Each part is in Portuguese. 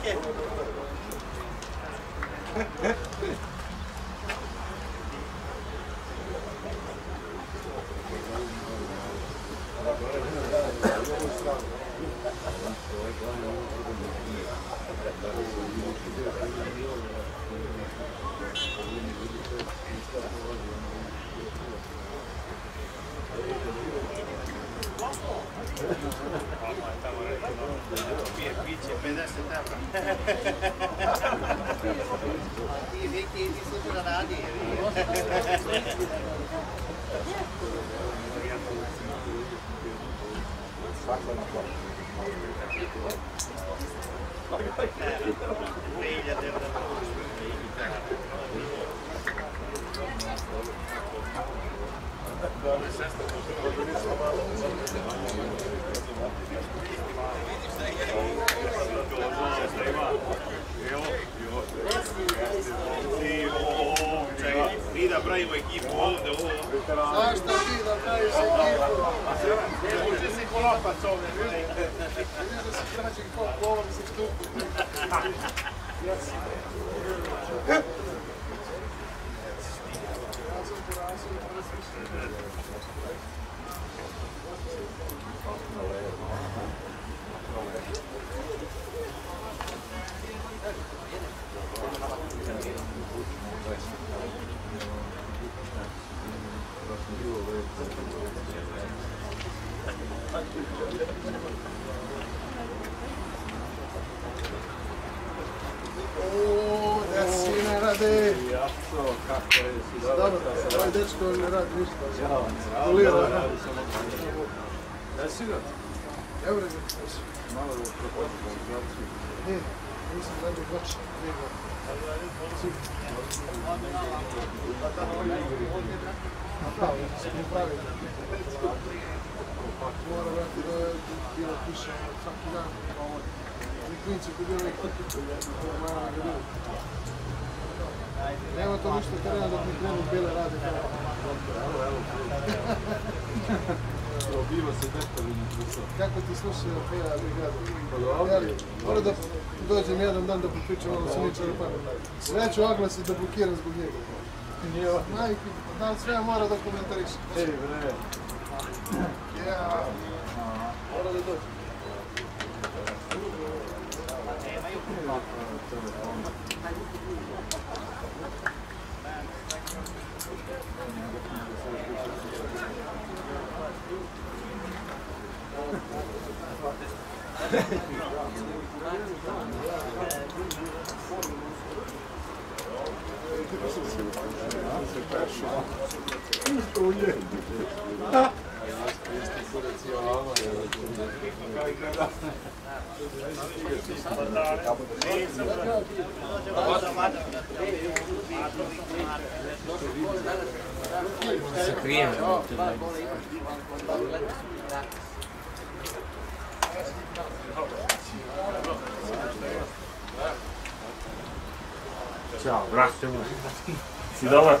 Okay. Kako ti gledam Rafaela Grigada? Moram da dođem jedan dan da popričam ovo sa ničem Sve ću oglasiti da blokiram zbog njega. Majke, da sve mora da komentariš. Ej bre. Ja. Mora da dođem. Thank you. Se prijemljamo. Né? Всего. Всего.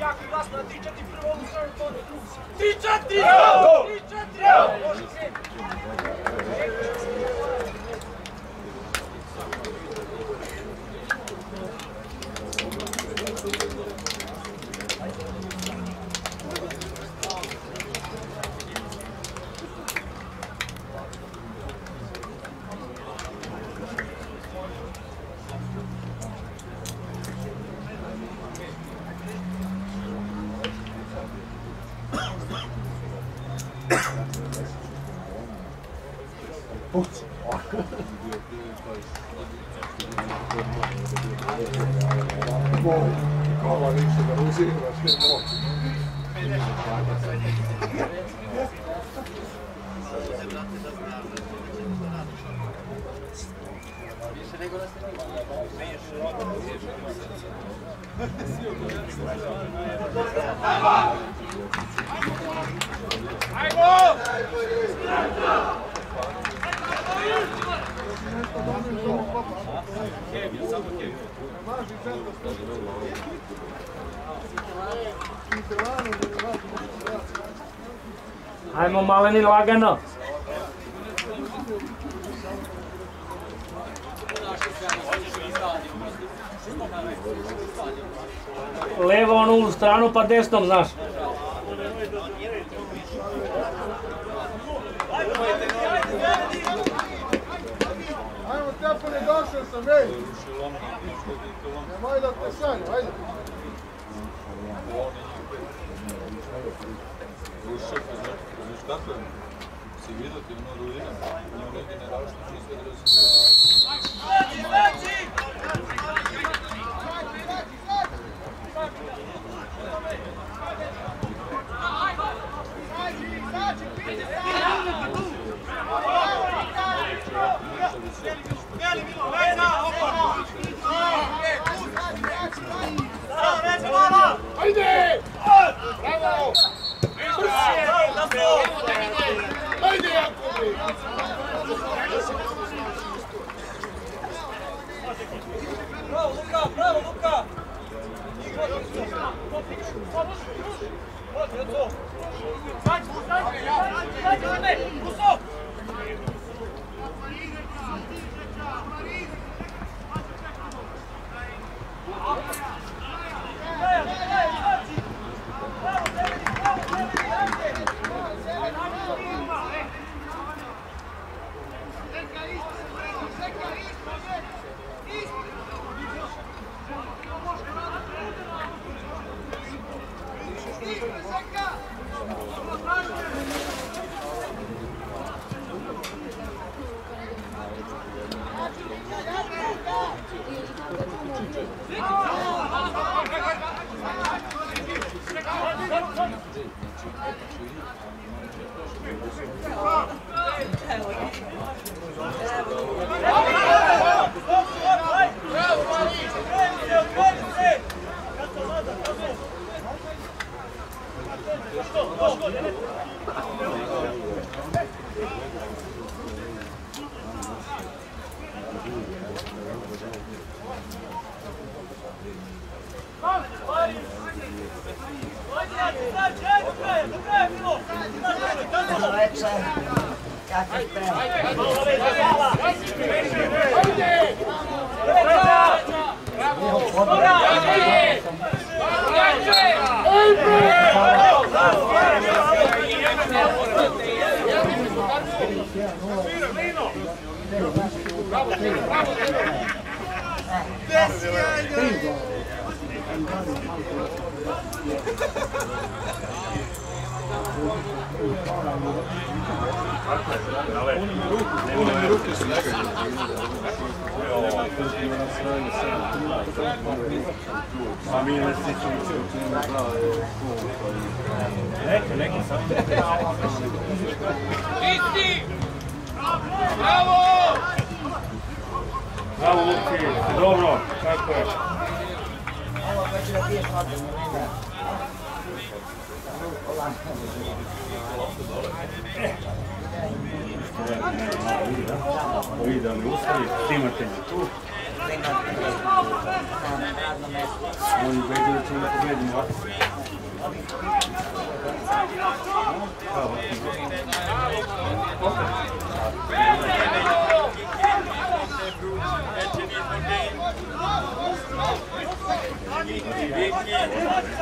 Jaki glas na 3-4 prvo u stranu to ne 3-4! Maleni lagano. Levo onu u stranu pa desnom, znaš. seguido que uno lo.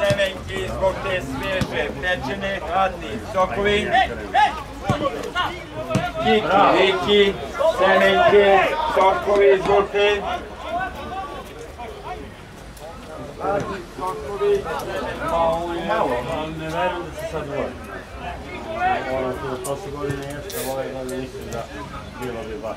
Semenki zbog te svježe, pečene, hladni, sokovi. Viki, semenke, sokovi zbog te. Hladni, sokovi. Malo, ali ne verujem da se sad voli. Ono prošle godine ove godine mislim da bilo bi baš.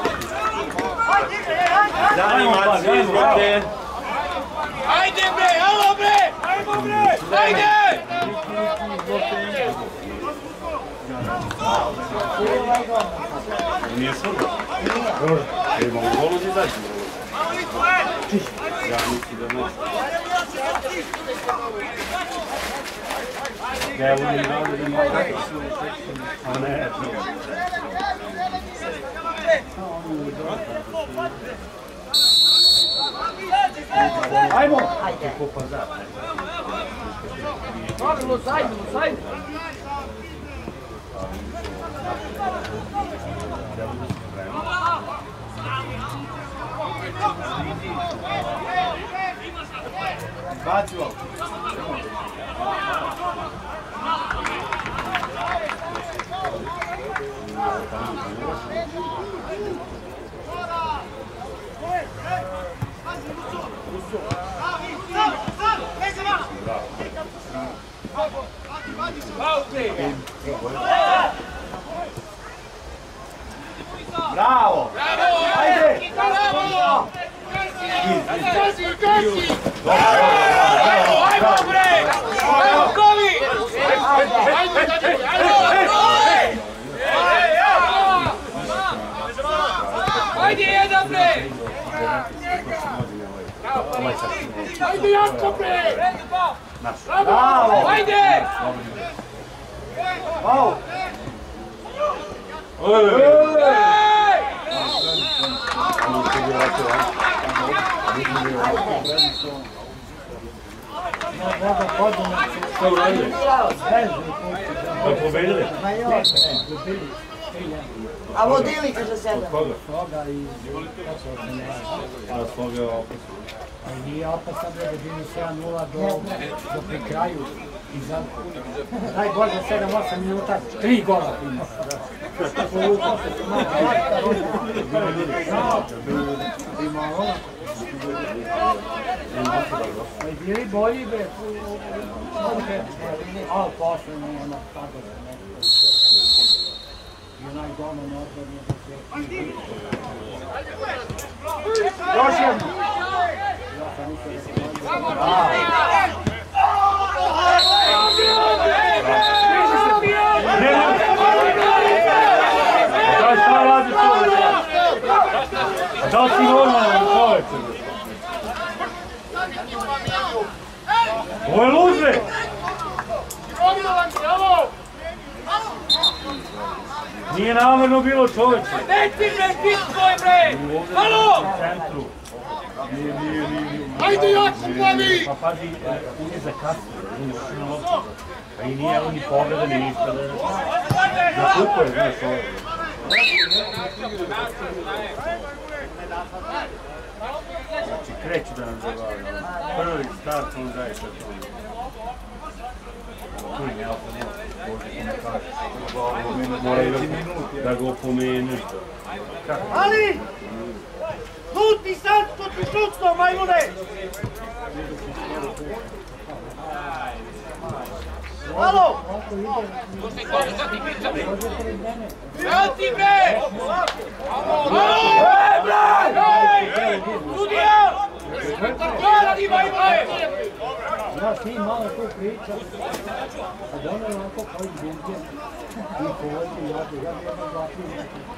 Igra 10 minuta. Trener manje trenira. Ne znam da može. Ona, ovo... A, ali, ali, dobro. Ej, bre. Sokovi. Zanimaci zbog te. Ajde bre, alo bre! Ajmo bre! Ajde! Nije svrlo. Dobro. Imamo golu i izaći. Ja mislim da ne. Ja volim da ovdje malo A ne, Ajmo! Ajde. Dobro, sajmo, sajmo! Baci Bravo! Bravo! Ajde! Bravo! Gazi, gazi! Ajmo bre! Ajmo kovi! Ajde, jedan bre! Ajde Janko bre! Bravo! Ajde! Ej! Šta uradili? Pa pobedili? Ma još bre. A se ne A sloga opet. A nije opet sad da bili 7-0 do, do Daj bolje 7-8 minuta, 3 gola imaš. Bili bolji bre, ali posle nema, tako da ne. I onaj doma ne odvrni da se... Još jedno! Ja sam mislio da. Da li si čovječe? Ovo je luze! Nije namjerno bilo čovječe. Ne ti bre, ti svoj bre! Halo! U centru. Nije, nije, nije. Ajde, Jakub, mladi! Pa pazi, on je zakasnio, on je ošao na loptu. Pa i nije on ni pogleda, ni ništa. da- Da kupo je, znaš, ovo. Znači, kreću da nam zabavljaju. Prvi start, on daje sve to. Tu je Alfa Moraju da, da ga opomenuš. Kako? Ali! tutti santo tutto Maimone Allo! Non ti pre! Allo! Studio! Guardi Maimone! Sì, ma un po' freccia. Madonna, un po' poi di gente. Dico, oggi, guardi, guardi, guardi.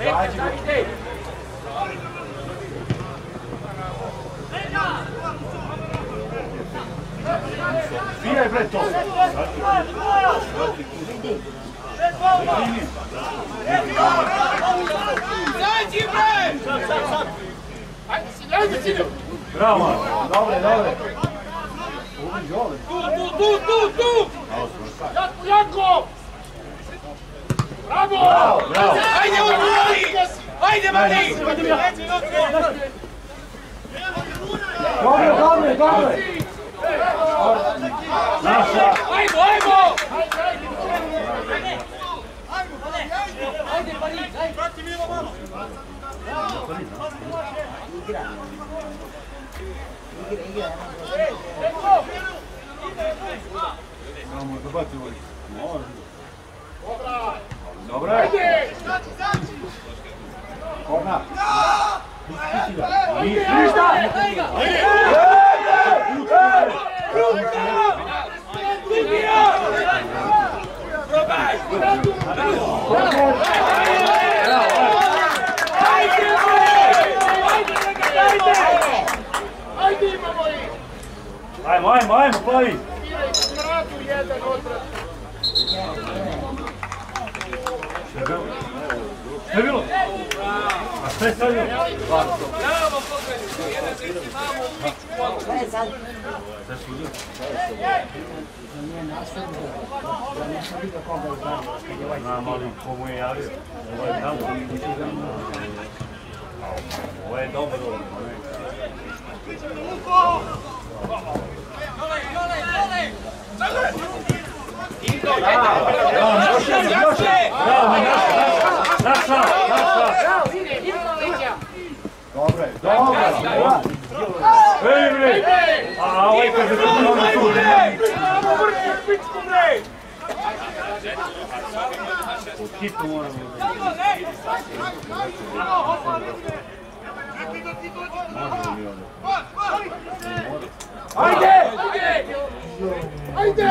Vai, vai, vai. Biraj bre to. Zađi bre! Sad, sad, sad. Ajde, ajde, cilju. Bravo, dobre, dobre. Tu, tu, tu, tu, tu! Jako, jako! Bravo! Bravo, bravo. Ajde, mali. Ajde, Mati! Dobro, dobro, dobro! Naša. Ajmo, ajmo! Ajde, pa njih, ajde. Prati Milo malo. Igra. Igra, igra. Samo da bati ovaj. Može. Dobra. Dobra. Ajde. Zači, zači. Korna. Ništa. Ajde. Ajde. Ajde. Ajde. Ajmo, ajmo, plavi! Mradu jedan odvrat. Sve bilo? A šta je sad bilo? Bravo, pokreći, jedan zriti mamu u pičku. Šta je sad? Sudio? Da nije nastavio, da nisam vidio je znao. Znam, ali? Ovo je dobro. Luko! Dole, dole, dole! Dole! Ido, jedno! Još jedno, još jedno! Bravo, bravo! Dobre, dobre. Ej, bre! A ovaj kaže da je ono tu. Pod hitu moramo da Možemo mi ovdje. Ajde!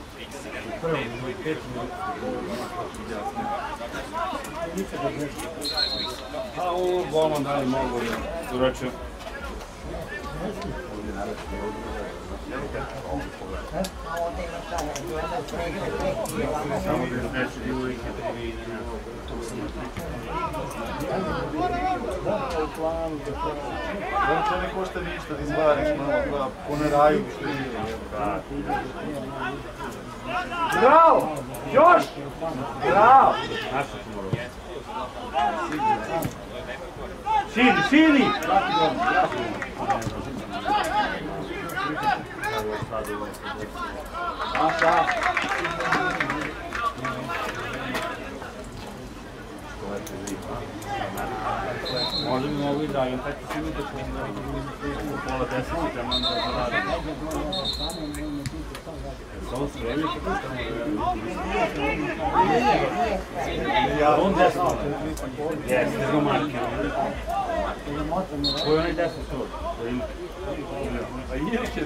prvo, pet A ovo golman da li mogu da uroče? Samo da neću je to. Da to ne košta ništa, izvariš malo, da poneraju što je. Bravo. Još. Bravo. Sili, sili. Aşağı. Може ми могу и да им пет силите, че им да ги пола десна, че мам да зарадим.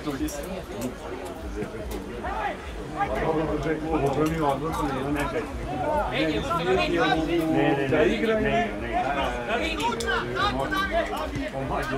Tu isto. Dobro mi odvrlo, nema nekaj. Ne, ne, ne, Da igra ne, je. ne, ne, Pomađu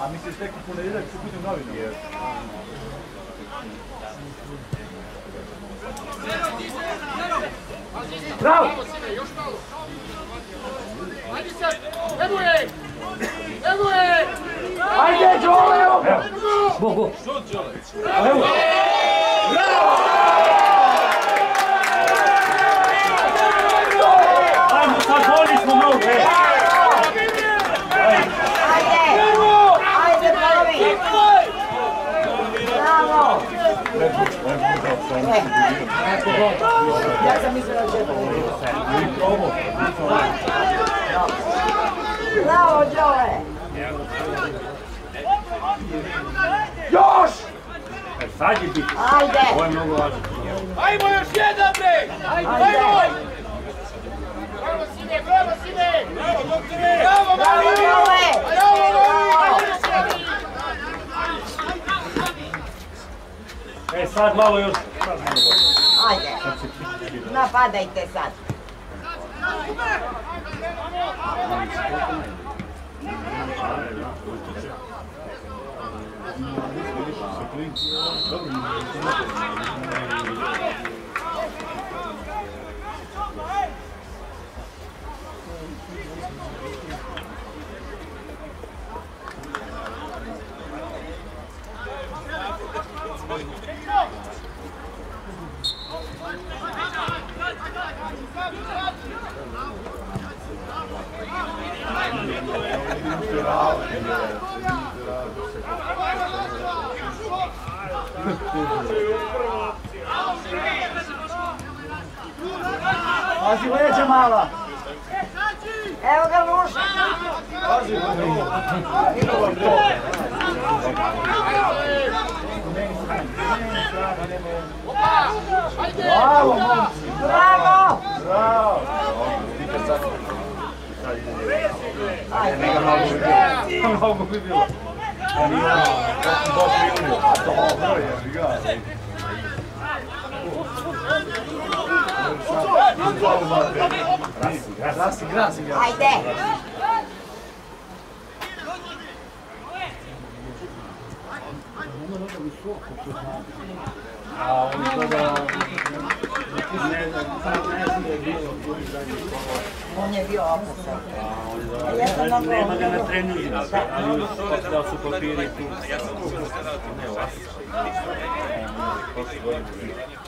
A misliš tek u ponedjeljak će biti u novinama? Bravo! Hajde se! Evo je! Evo je! Hajde, Đole! Evo! Šut, Bravo! Evo! Bravo! Ja sam mislila da će to Bravo, Đole! Još! Sad je biti. Ajde! Ovo je mnogo važno. Ajmo još jedan, bre! Ajmo! Bravo, sine, bravo, sine! Bravo, doktore! Bravo! E, sad malo još. No, padaj te sad. Dobro, mala! Evo ga Luša! Bravo, momci! Bravo! Ajde! Grazie, grazie, grazie. Hai te. Non è viola, ma nella trenina, da su papiri, tu. Ne ho assolutamente.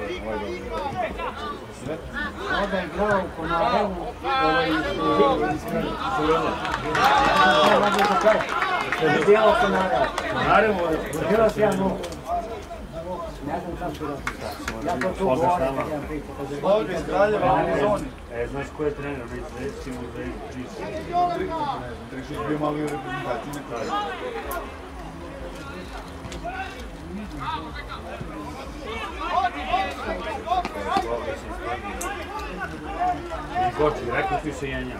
Onda je igrao u Konarovu, ovaj, iz Bijelo Konara. Naravno, bilo se ja mogu. Ne znam kako da Ja to tu govorim. Ovdje iz Kraljeva, u zoni. E, znaš ko je trener, vi zreći mu za Išić? Trišić bi imao i reprezentaciju na kraju. Bravo, Beka! Odi, odi, odi! Koči, rekao ti se jenja.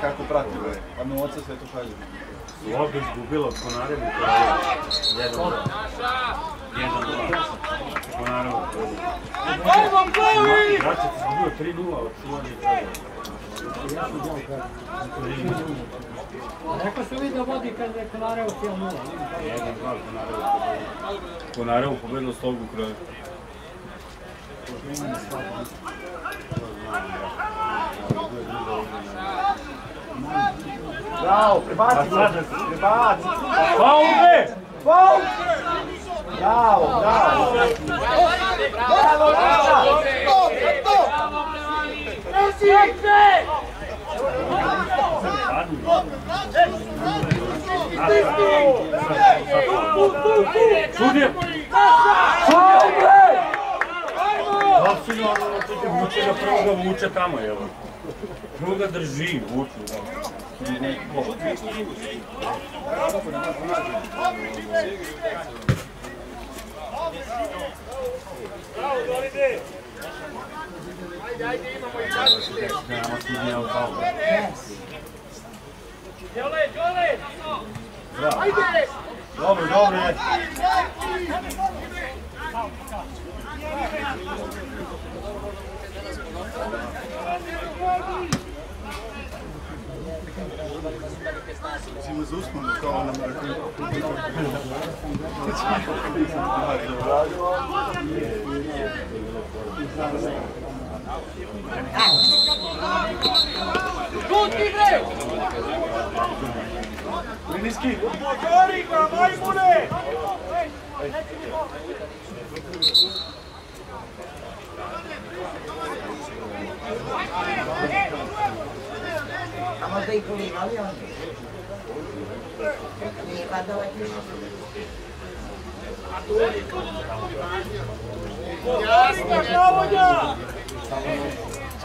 Kako prati bre? Pa mi oca sve to šalje. Lobby izgubilo od Konarevu kraja. Jedan dva. Jedan dva. Konarevu kraja. Ajmo, plavi! Vraća ti izgubio 3-0 od Šulanje kraja. Rekao su vidio vodi kad je Konarevo htio 0. Jedan dva Konarevu. Konarevu pobedilo Stolgu kraja. Bravo, go! Prebaci! Faul be! Faul! Bravo, bravo! Bravo, Naša! Sudje! Faul Opsinu, ono tu te vuče, da pruga vuče tamo, evo. Pruga drži, vuče, ga. Bravo, dobro, Bravo, dobro, dobro, ajde, imamo i dobro, dobro, dobro, dobro, dobro, dobro, dobro, dobro, Ajde! Dobro, dobro je. Ajde, ajde! Gorica, vai, moleque! Vamos a ir con mi novio. ¿Y cuándo va a ir? ¡Ya, vamos ya!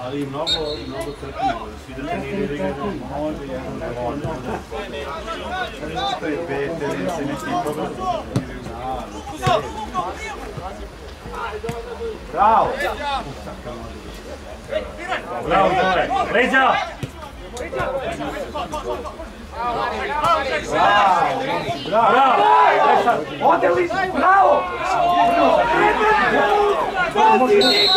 Ali mnogo, mnogo trpimo, svi da treniraju da igraju može, jedan ne može. To je pet, ili se neki problem. Bravo! Bravo, Dore! Leđa! Da nije.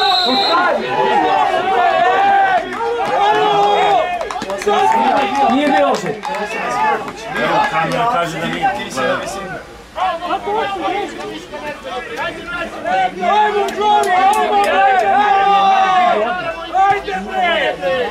Ajmo, ajmo, bre! Ajde, bre!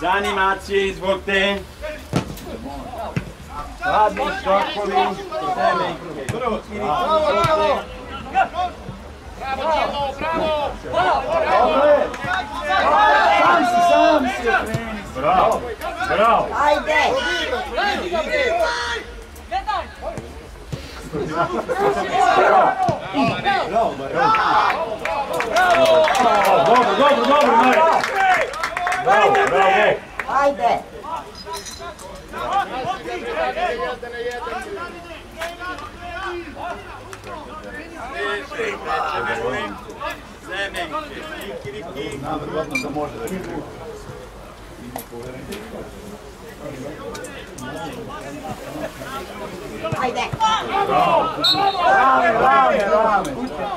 Ajde, John! Bravo! Treningi, hladni skokovi. Za animacije, izvolite. Hladni skokovi. Dobro je! Sam si, sam si! Bravo! Bravo! Ajde! Dobro, dobro, dobro, Mare! Bravo, bravo! Ajde! Ajde! Bravo, bravo, bravo!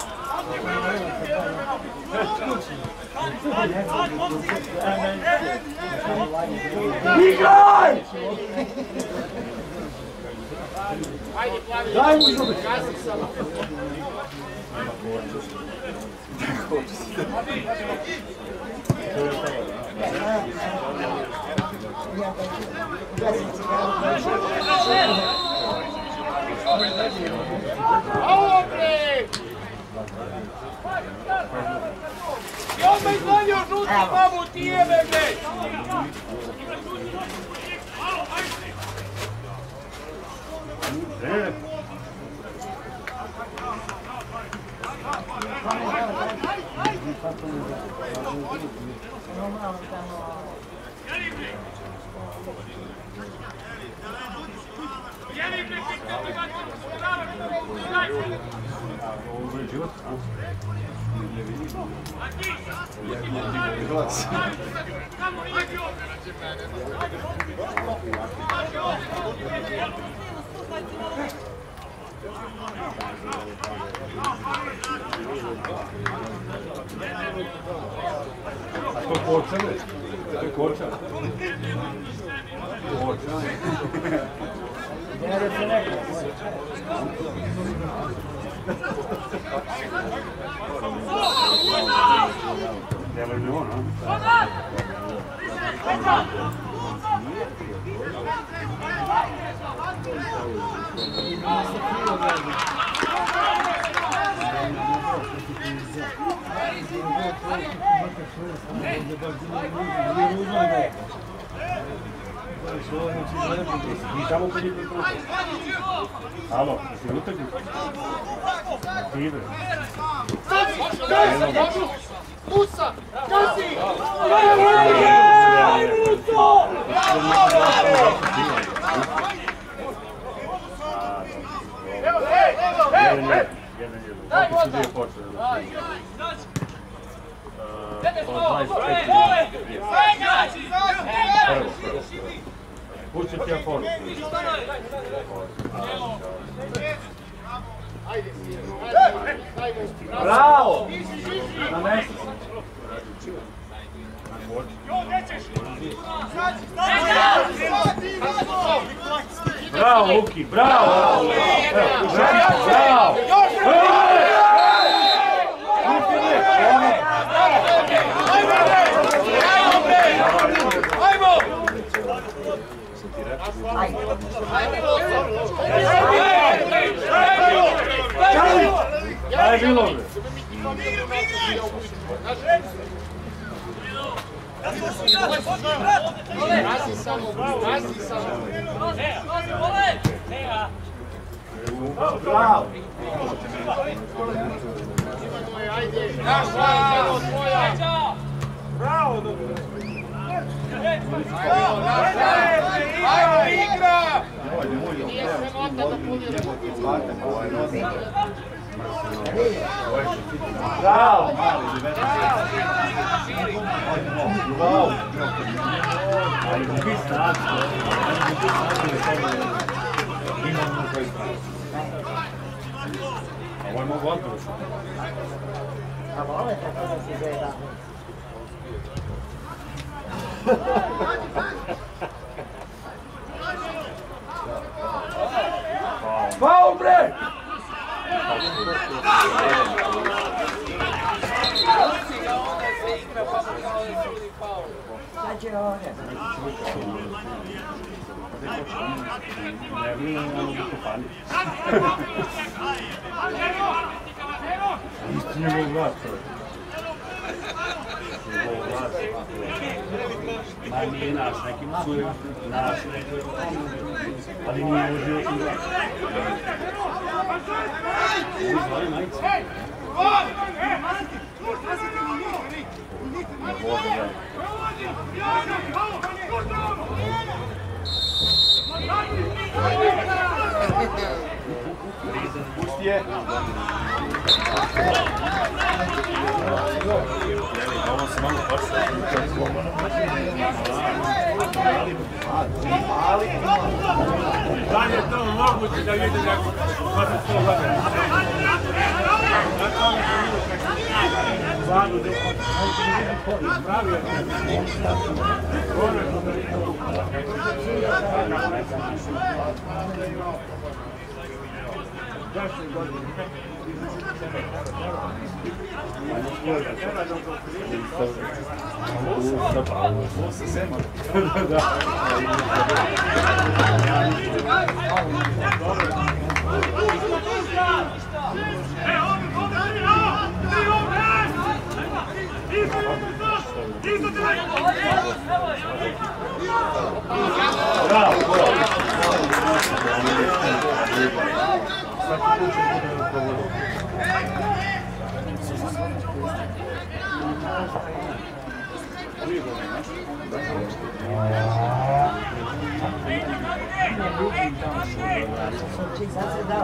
Играй! Дай ему зубы! Ауэ, блядь! Yo veinte años no tomaba tía de ley. No, no. Kako ocene? To je kočan. Kočan. Dere se neko. Delo je on, a? Mi tamo po njih Alo, jesi li utakli? Ti ide. Musa! Kasi! Muso! Evo, evo, evo! Jedan, jedan. Opet su dvije počele. Od 25 Prvo, prvo. Pušću ti ja poruku. Bravo! Na mesto. Bravo, Luki, bravo! Evo, Bravo! Šta je bilo? bre? Bravo! Ajmo, igra! Bravo! Bravo! Ali gubi snagu. Gubi snagu da to ima ono koji pravi. A ovo je mogu odbrati. A vole tako da se zeda. Faul bre! Sad će ovdje. Ne bi nam ono biti pani. Isti ali nije naš, neki cuj, naš, neki, ali nije užio i da. Ovo zvali majice. Pustije. Pustije. Da li je to moguće da vidim kako se to gleda? Hvala da pravio Sad se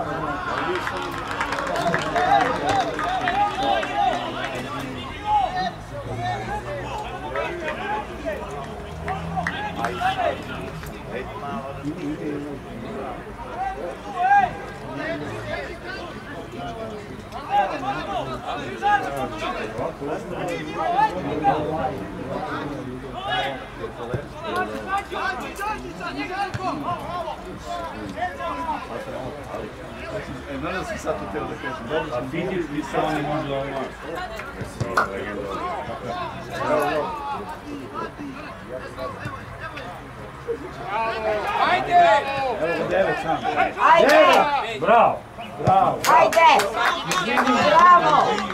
E, nadam se sad to tijelo da kažem. Sam fizički se možda ono... Evo devet sam. Ajde! Bravo! Bravo! Ajde! Bravo!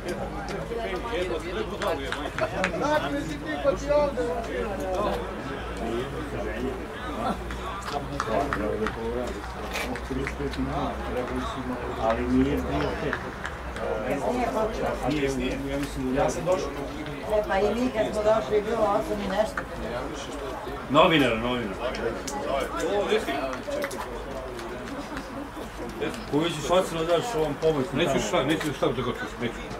Si ti ti. Ali nije bio pet. Ja sam došao. Pa i mi kad smo došli je bilo osam i nešto. Novinar, novinar. Koju ćeš ocenu daš ovom pomoću? Neću šta, neću šta da neću.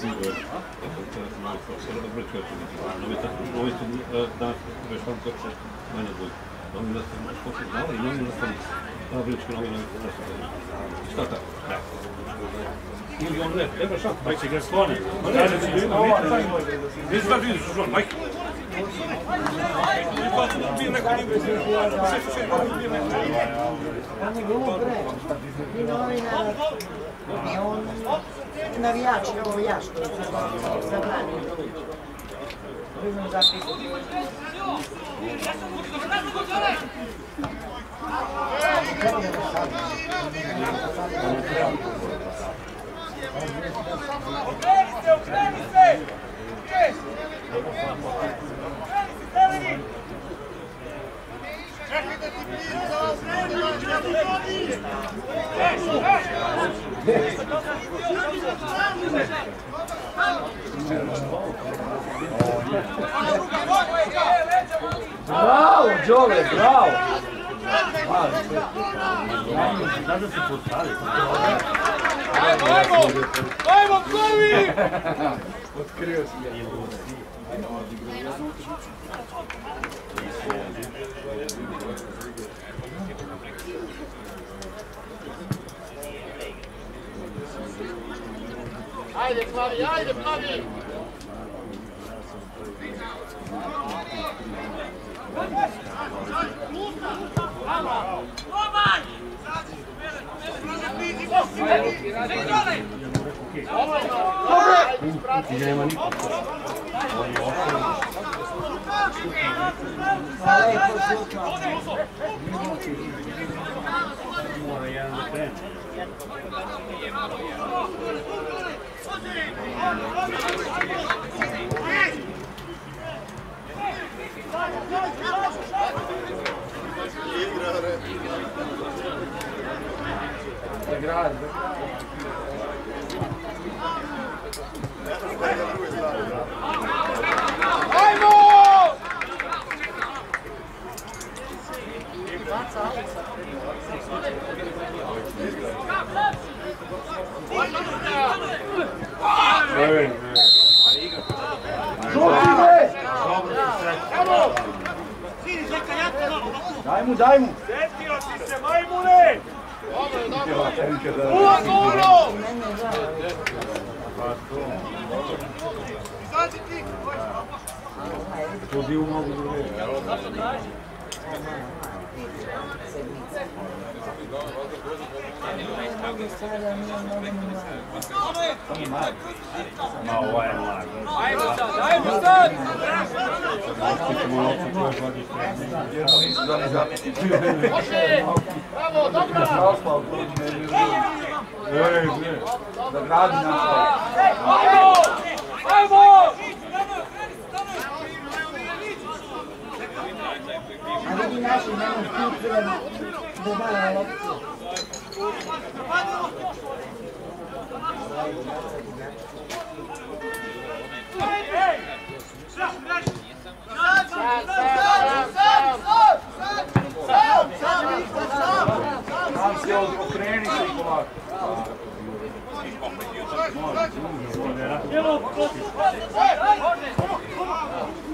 Ovo je danas već vam kako mene boji. Oni nas ne što se znali i oni nas ne ta velička novina Šta tako? Ne. Ili on ne, nema šta. Pa će ga skloniti. Kaže će mi, a ova taj Neću da vidiš, što on, navijači, ovo ja što zabranio. Vidim za Okreni se, okreni se! Okreni se, zeleni! Bravo, Đole, bravo! Sada se postavi. Ajmo! Ajmo, prvi! Otkrio si ga. Ajde, Flavi, ajde, Flavi! Ovaj! Ovaj! Ovaj! Ti nema nikog. Oni ostali. Mora jedan da krenu. Igra, re. Igra, re. Dai-mu, dai-mu! Sentilo, sistema il mure! Uno a uno! Podia uma No, why am I? I am done. I am done. Bravo, dobra! Zagrali nas. Ajmo! Ajmo! naši nemaju kupili do male lopce. Hvala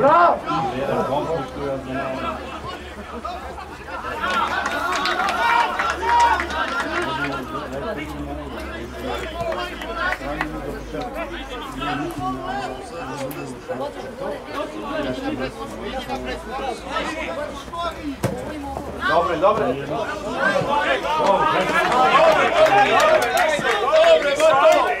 Bravo! Dobre, dobre. Dobre, dobre. Dobre, dobre.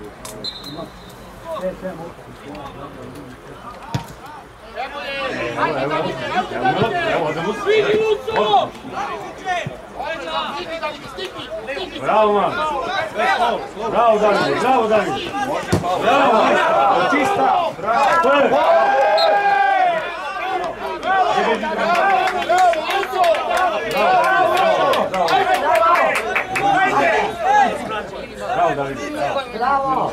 Bravo Evo, da mu svi ljucu! Bravo, man! Bravo, Danilo! Bravo, Danilo! Bravo! Čista! Bravo! Bravo! Bravo! Bravo David. Bravo.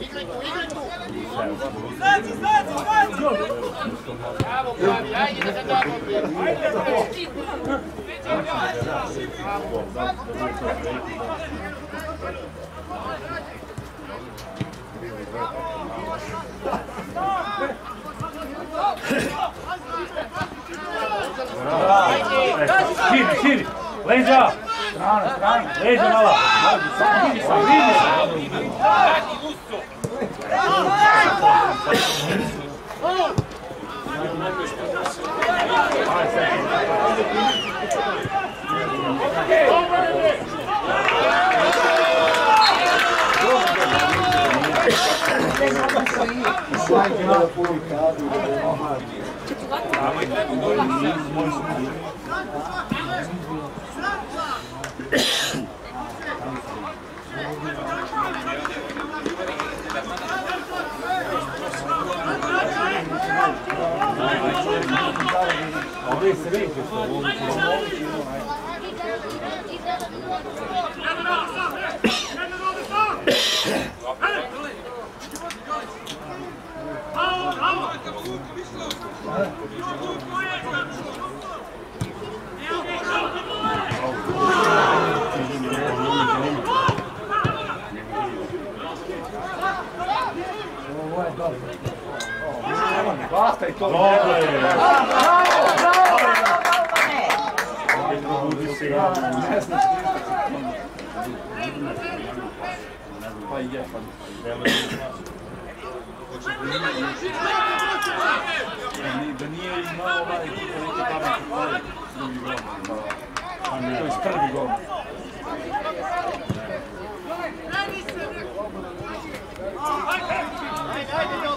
Igrati, igrati, Bravo Bravi, ajde da se damo. Ajde da se. Bravo. Širi, širi. Basta i to. Dobro je. Budi se ja. Ne znaš Pa je, pa. Da nije imao ova ekipa neke pameti, Bravo, bravo! Ja sam već krivo. Mislim, on će tako. Bravo, šala. Tri sata, danas sam a do tri radim Tri radim? A dan nisam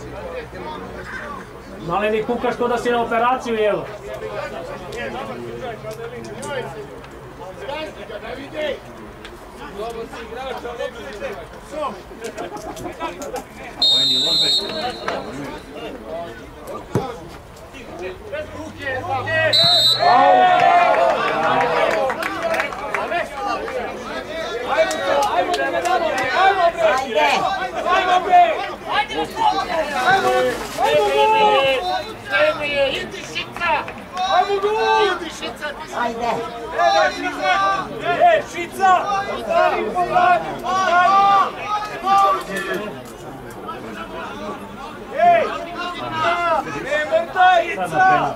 Maleni kukaš ko da si na operaciju jelo. Ajmo bre! Ajmo bre! Haydi. Hey Şica! Hey Şica! Tarih Polan! Tarih! Hey! Mehmet Ayitsa!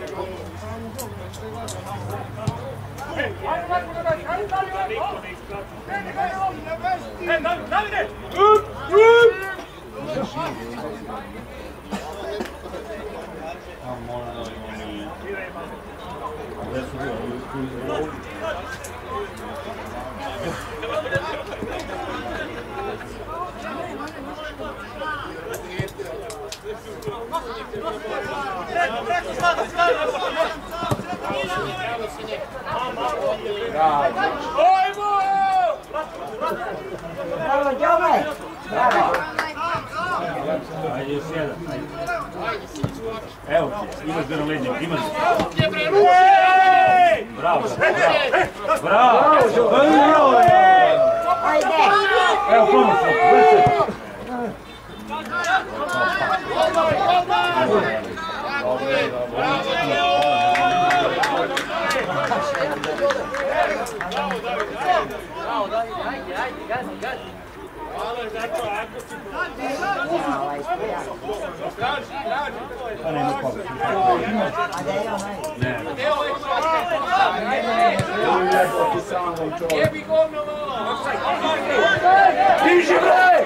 That's what we're doing. Ti. Znači, ne pitu da ruke ti dole, a uzeli to. Evo ga. Bravo! Evo ga. Bravo. Plavi, bravo, Pa nema koga. Ne. Jebi govno malo! Diži bre!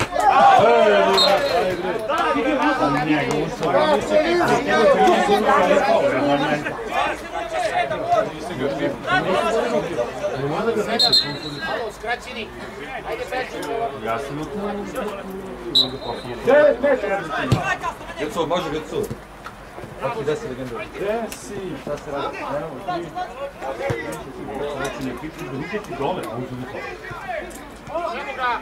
Лицо, мажу лицо. Bak bir de size gönderiyorum. Desce. Tá será? Não, aqui. Aqui tudo, aqui tudo, olha. Vamos ver. Vamos lá.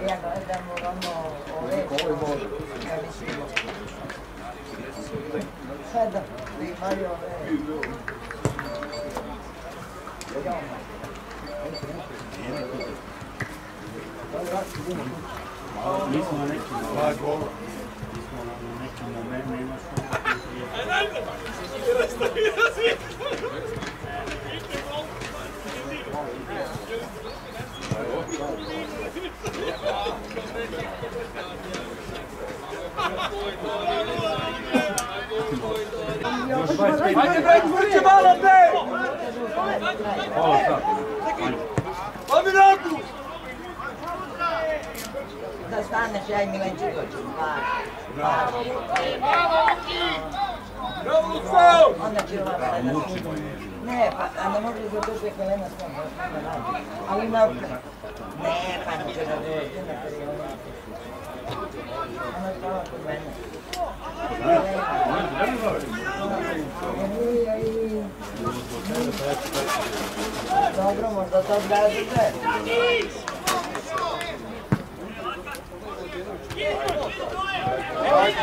Ja, dan ove, ja mislim, sada imaju ove, Ajde bre, tvrđe malo bre! Ovo sad. Omi nogu! Da staneš, ja i Milenče dođem. Bravo! Bravo, Luki! Bravo, Luko! Onda će ova velena Ne, pa a ne može da dođe velena s tom. Ali ima... Ne, pa neće da dođe. Na perionu. Ona je spala kod mene. Emilija i... Dobro, možda to odgađate. Ajde,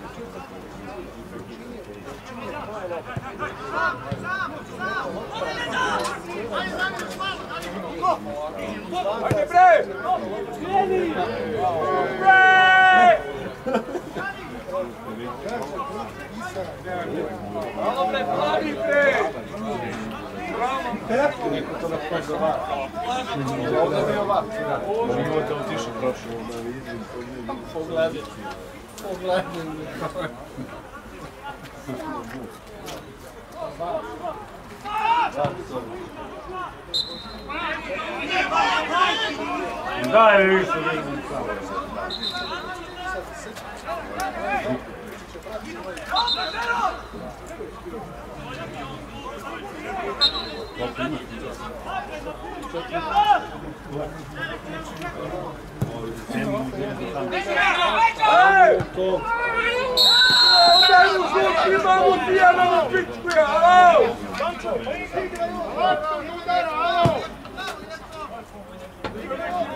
Ajde, bre! Bre! Malo bre, plavi bre! Pogledaj. Pogledaj. Daj, Thank you. Ti, ja mamu pičku, ja, alo!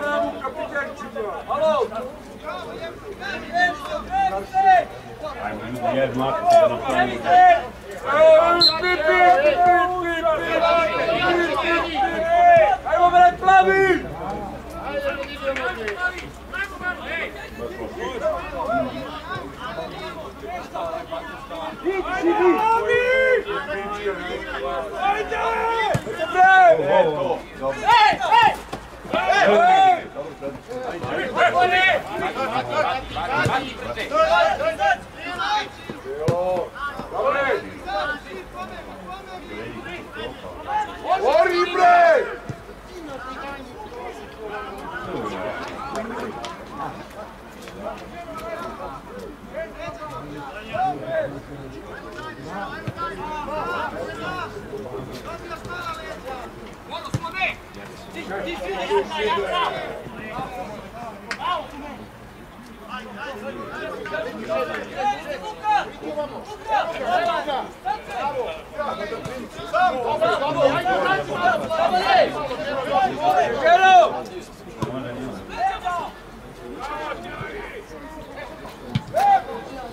Mamu kapitenčinu, alo! Hey! Hey! Hey!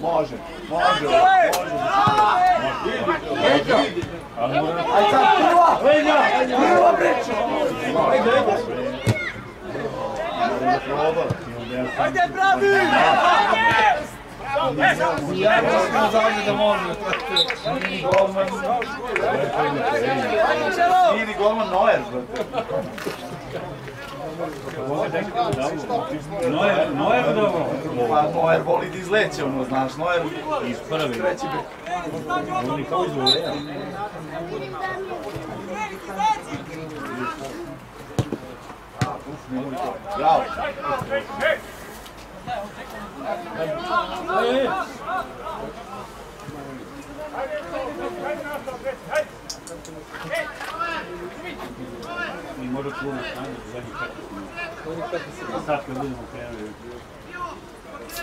Može, može, može. Ajde sad, prva, prva priča. Ajde, ajde. ja. Ajde pravi! Ja golman... Noer, brate. Voli da izleće, ono, znaš, Noer... Iz prvi. Treći bek. Je kao Bravo. Mi muoio pure, anche bisogna fare. Sta a cadere.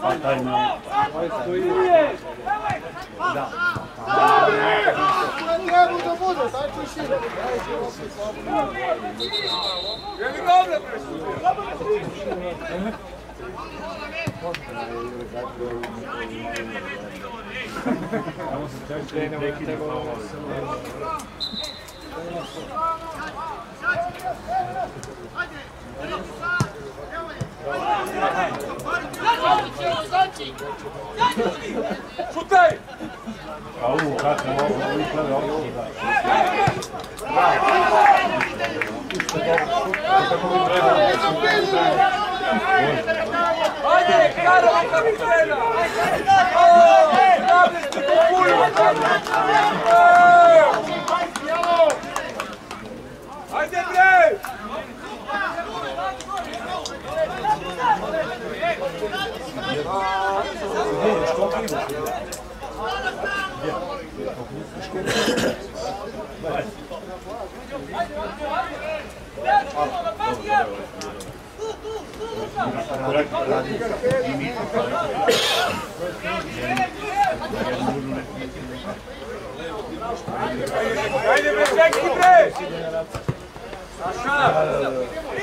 taj Šutaj! A kako ovo, ovo isprave ovo se. Ajde, Karova kapitena! Bravo! Ajde, bre, čekaj, bre! Saša!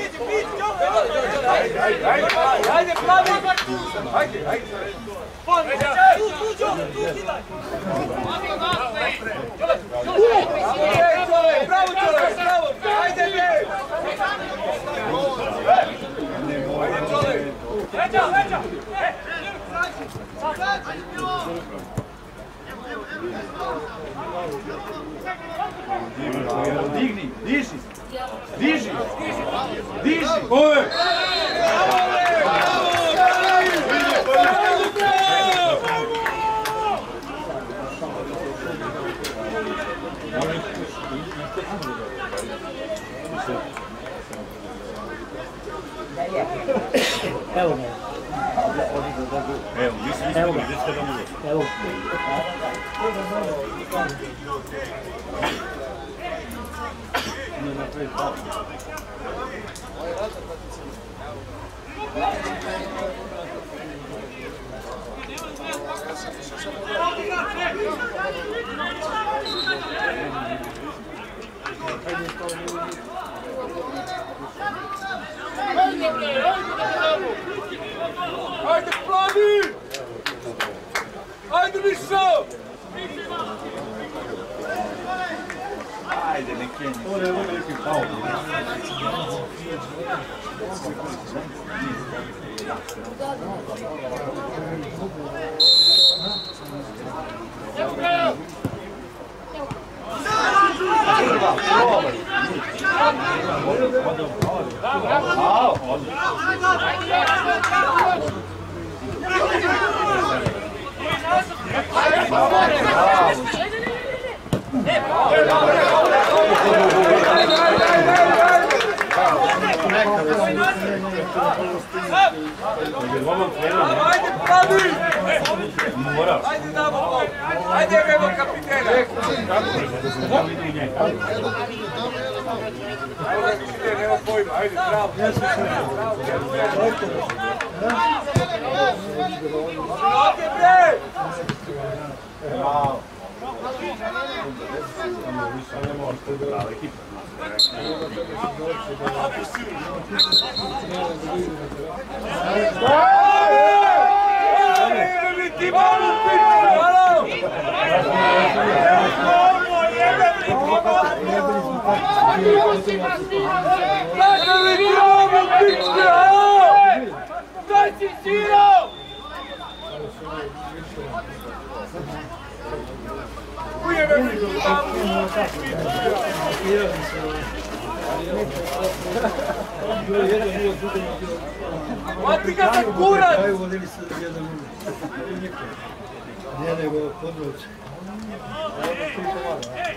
Digni, diši Diži. Diži. Ove! Evo ga. Evo, vi ste Evo ga. gdje ste ga mogli? Evo. Ajde, plavi! Ajde, Mišo! Ajde, ne side and it can Oh, Bravo! Krenuo, Ajde, pravi! Ma ti se jedan kurac! Nije nego područ.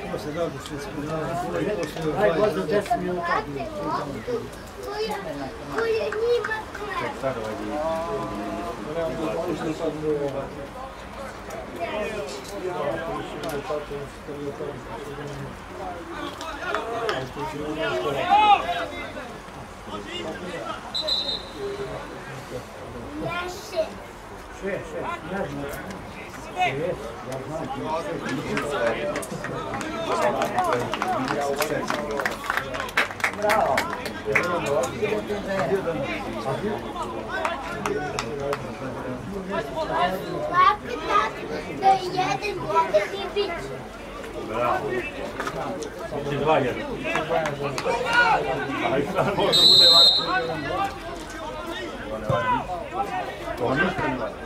Ima se da se spunjava. Ajde, vas do 10 minuta. Koje njima kurac? Bravo. Brawo. Idzie dwajer. A już tam może bude ładnie. Koniec ten ładnie.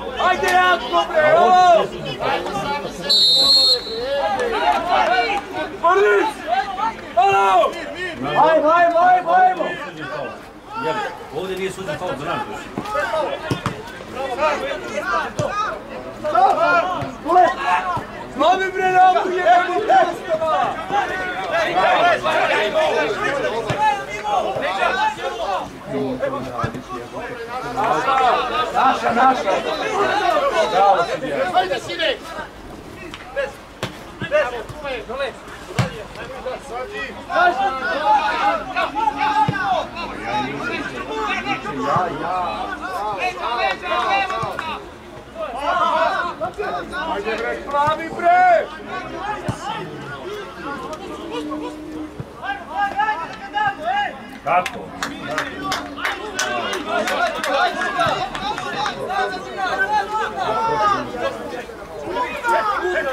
Ajde jako bre! Boris! Alo! Ajmo, ajmo! Ovdje nije suđen faul Naša, naša! Bravo si djel! Hajde sine! Ja, ja! Ajde bre, pravi bre! Kako?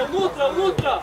Unutra, unutra, unutra!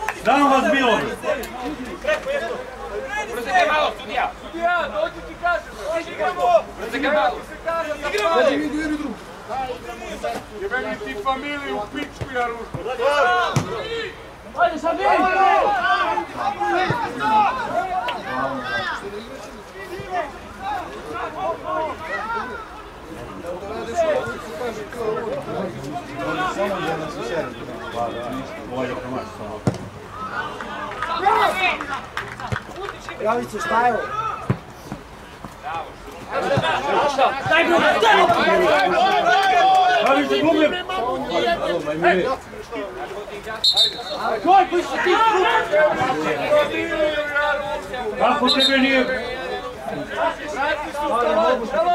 Dam vas bilo bre. Ja, dođi ti kažem. Igramo! Igramo! Igramo! Jebeni ti familiju pičku, Jaruško. Ajde sad vi! Javice, šta je ovo? Pravi se glumljem! Kako tebe nije...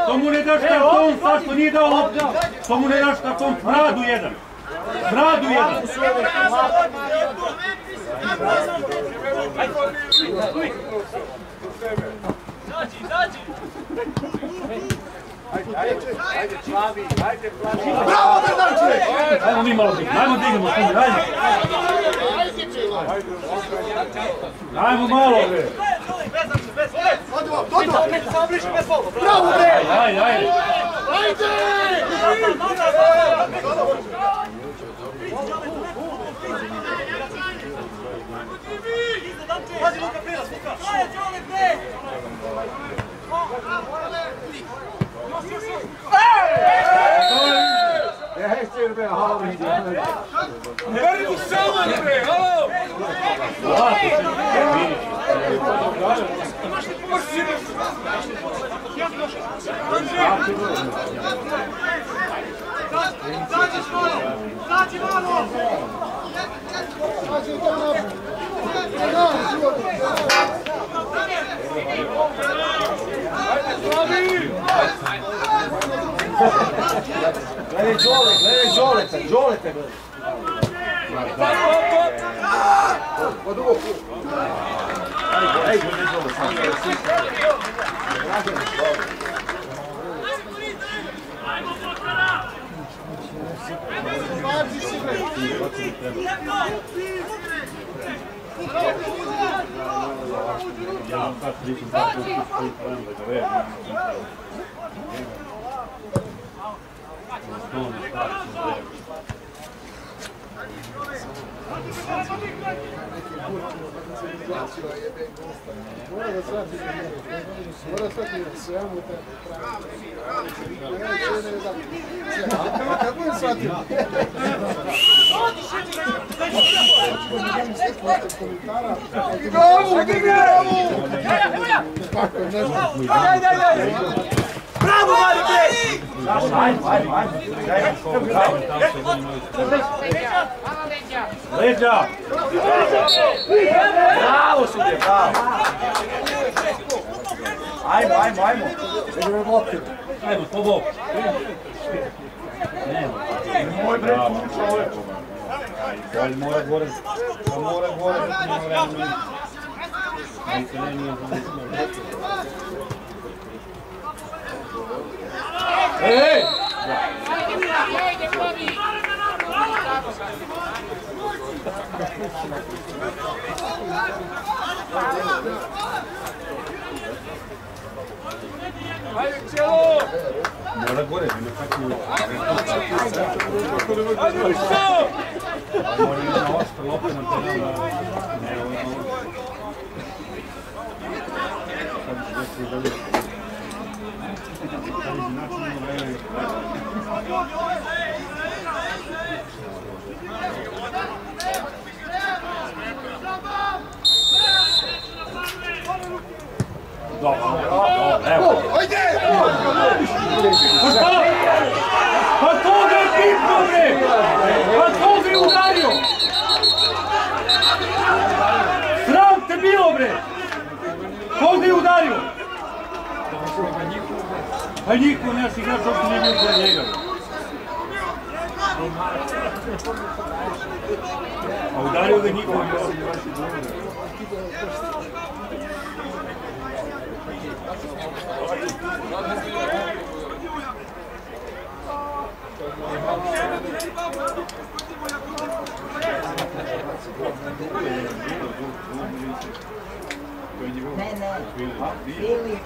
To mu ne daš karton, sad što nije dao loptu. To mu ne daš karton, bradu jedan. Bradu jedan. Ajde, Ajde! Izađi, izađi! Ajde, plavi, ajde, plavi! Bravo, Bernarče! Ajmo mi malo digamo, Ajde! Ajde! ajde! Ajmo malo, bre! Bravo, bre! Ajde, ajde! Ajde! Ajde! Weer bij halen hier. Beri mu samo bre, halo! Gledaj Đole, gledaj Đoleta, Đoleta gledaj. Ja, sad pričam da to je koji problem da ga vežem. To Gledaj Đole, gledaj Đoleta, Đoleta gledaj. Ajde, gledaj Đole. Ajde, gledaj Đole sam. Я вам так презентацию пустую правильно говоря, я не могу. Здорово, так, Ajde, ajde, ajde! Bravo, Mari, please! Bravo, Mari, Mari, Mari. Leđa! Bravo, sudje, bravo. Ajmo, ajmo, ajmo. Idemo loptu. Ajmo, po bok. Nemo. Moj bre, kuća, ovo je. Ali mora gore, pa mora gore, da ti mora vremena. Ali se ne nije zavisno. 에이! 뭐라고 해? Pa niko naš igrač uopšte nije bio kod njega. A udario ga niko nije. Ne, ne. Bili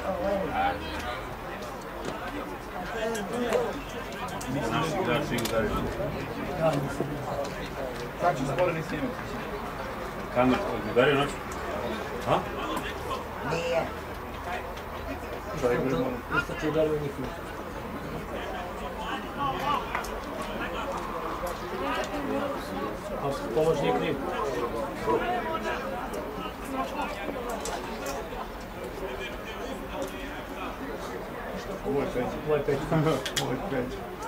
Как же спорный семь? Камер, ударил ночь? А? Нет. Просто ударил не хуже. Положник Ник. Ой, пять. Ой, пять. Ой, пять.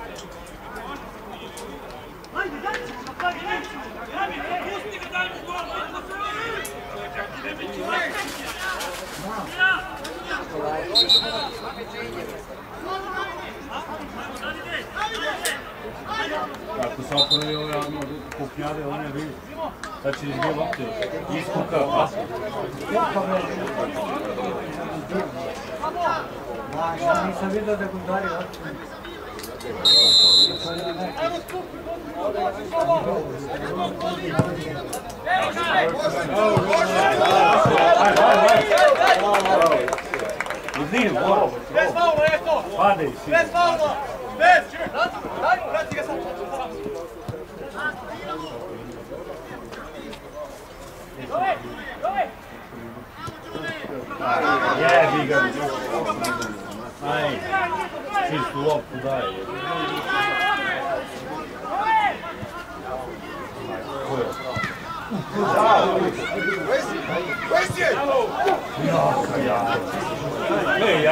Ako se oporavi ove ono, kupnjave, one vidi. Sad će izbije lopte. Iskuka, pas. Ja nisam vidio da gundari otkrili. Bravo. Bez faula, eto! Padej si. Bez faula! Bez! Daj, vrati ga sad! Jebi ga. Aj, čistu Ai, fiz louco daí. Hey,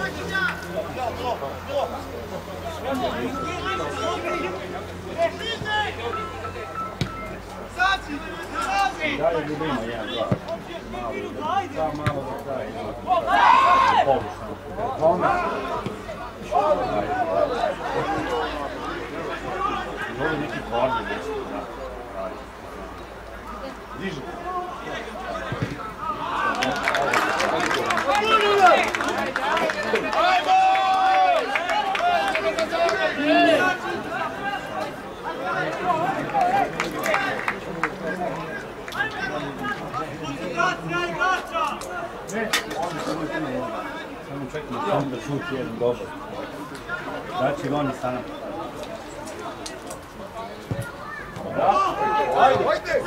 jaka. Daj ljubima, jedan, Onda šut jedan dobar. Znači ga oni sa nama. Ajde, ajde!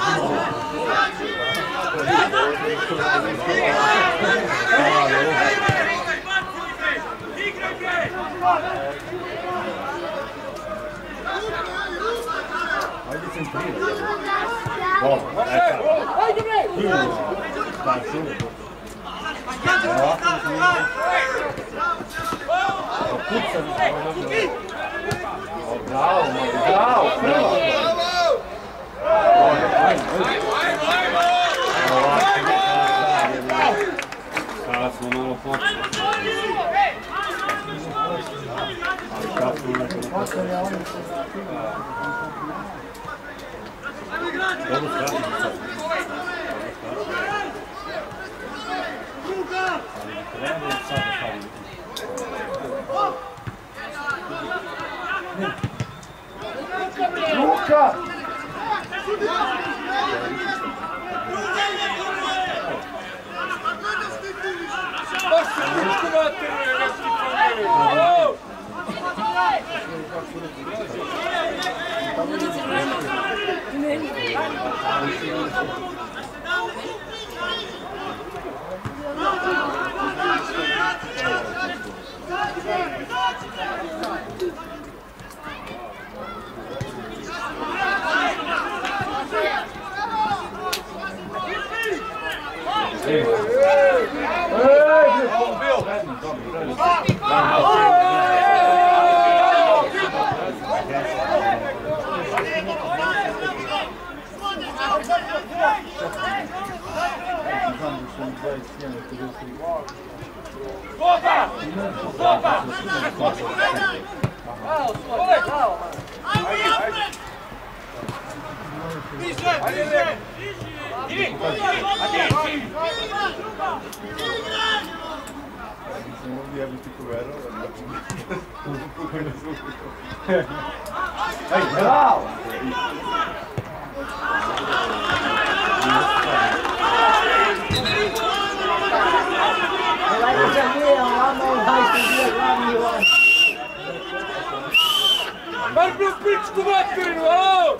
Ajde centriraj. Dobro, ajde. Ajde! Bravo. Sada smo malo Anyway. Ali kad smo nekako počeli. Dobro skratimo sad. Ali bi trebalo sad da stavimo. Luka! Ovaj da sam bio, ovamo ovaj su Jebnu pičku materinu, alo!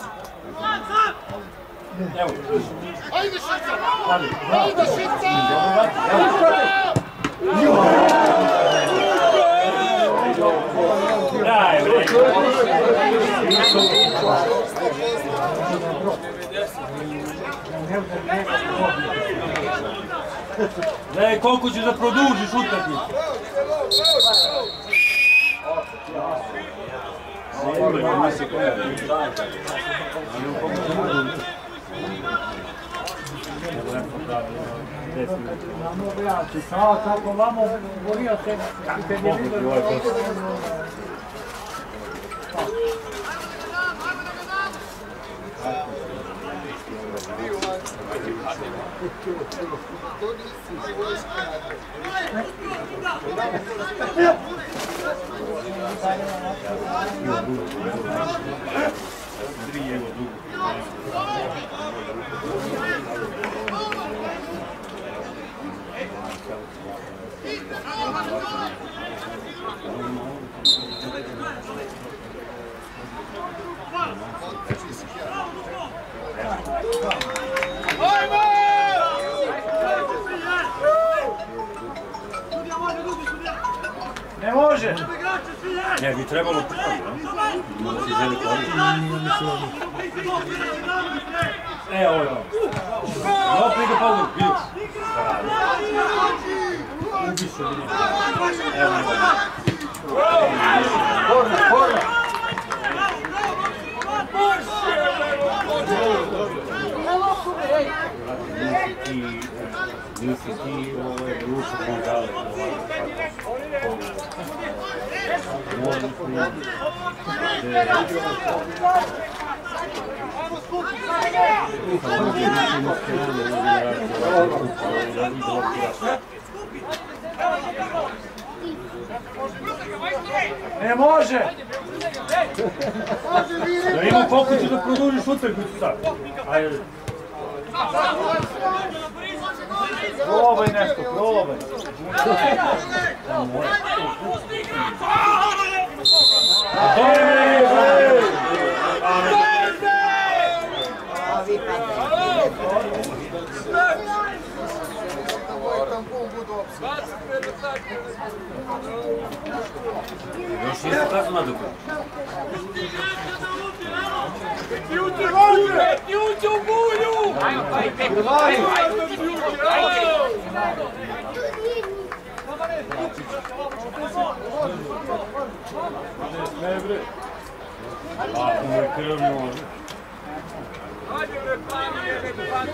Ajde Šica! Ajde Šica! Daj, bre. Gledaj koliko ćeš da produžiš utakmicu. No, to ako vamo govorio se kad je vidio... Kako To nisi ni vojska radio. Ne može! Ne, bi trebalo može! Ne, bi trebalo E, ovo je dobro. Ovo prije. Pa Ubi. Evo, Borna! Ti, nisi ti, ovo je Lučo Gonzale. Ne može! Da vidimo koliko ćeš da produžiš utakmicu sad. Ajde. Probaj nešto, probaj. Dajme! Dajme! Dajme! Da moj tampon budu opsad. Još nije tako nadugo. Ključe, ključe!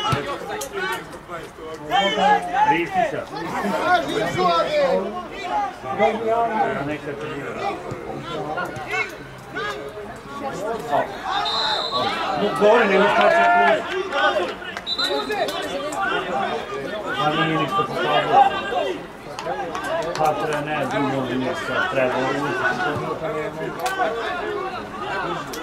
Pani. Ajde,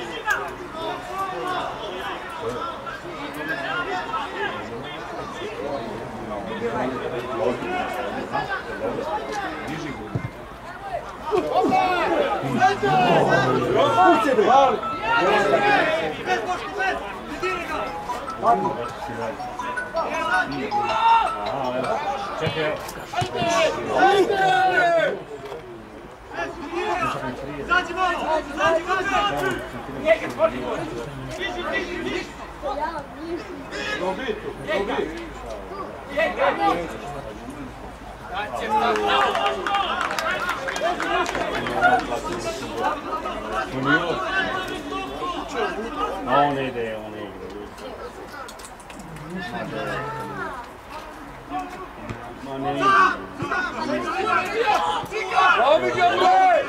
Добрый. Добрый. Unidos. No, only they, only Money. Vamos, Gabriel!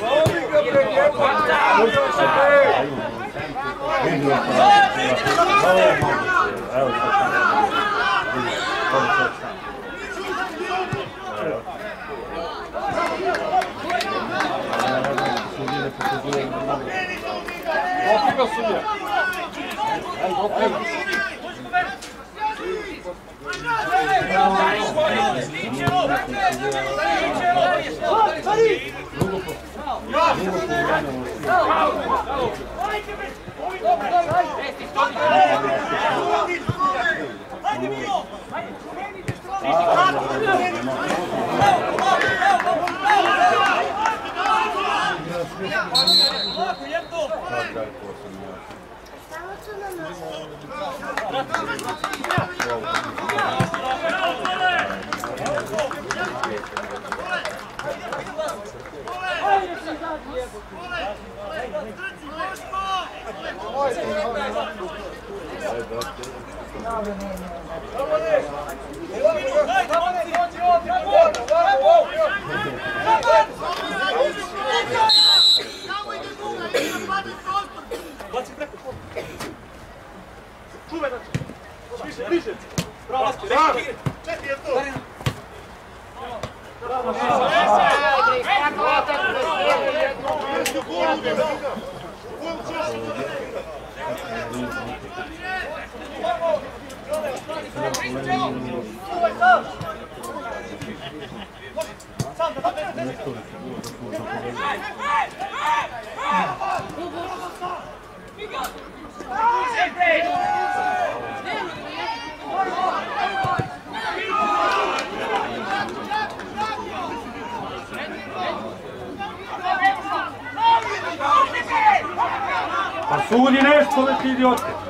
Vamos, Gabriel! Vamos, Gabriel! 높이가 수비야. 아니, 높이가. 아, Let's go! Čuvaj nam Pa sudi nešto već idiote.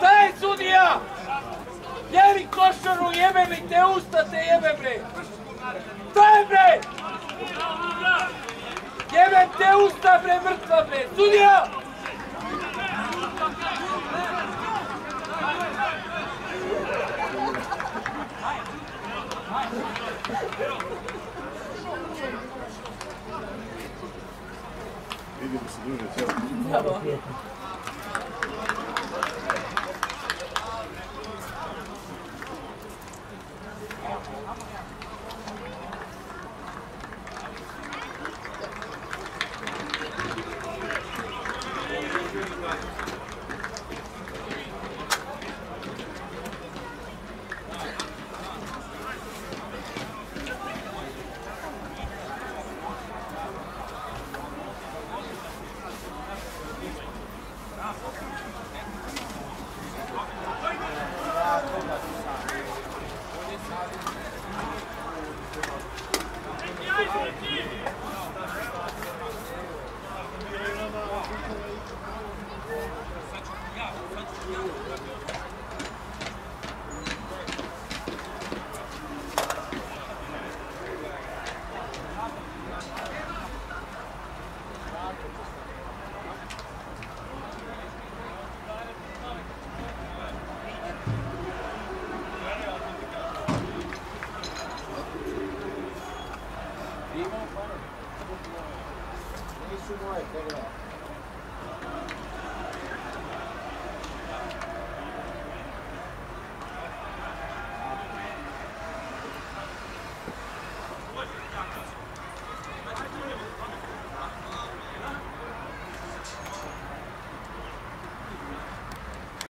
Daj sudija! Jebi košaru, jebe mi te usta, te jebe bre! Daj bre! Jebem te usta bre, mrtva bre! Sudija! Vidimo se druže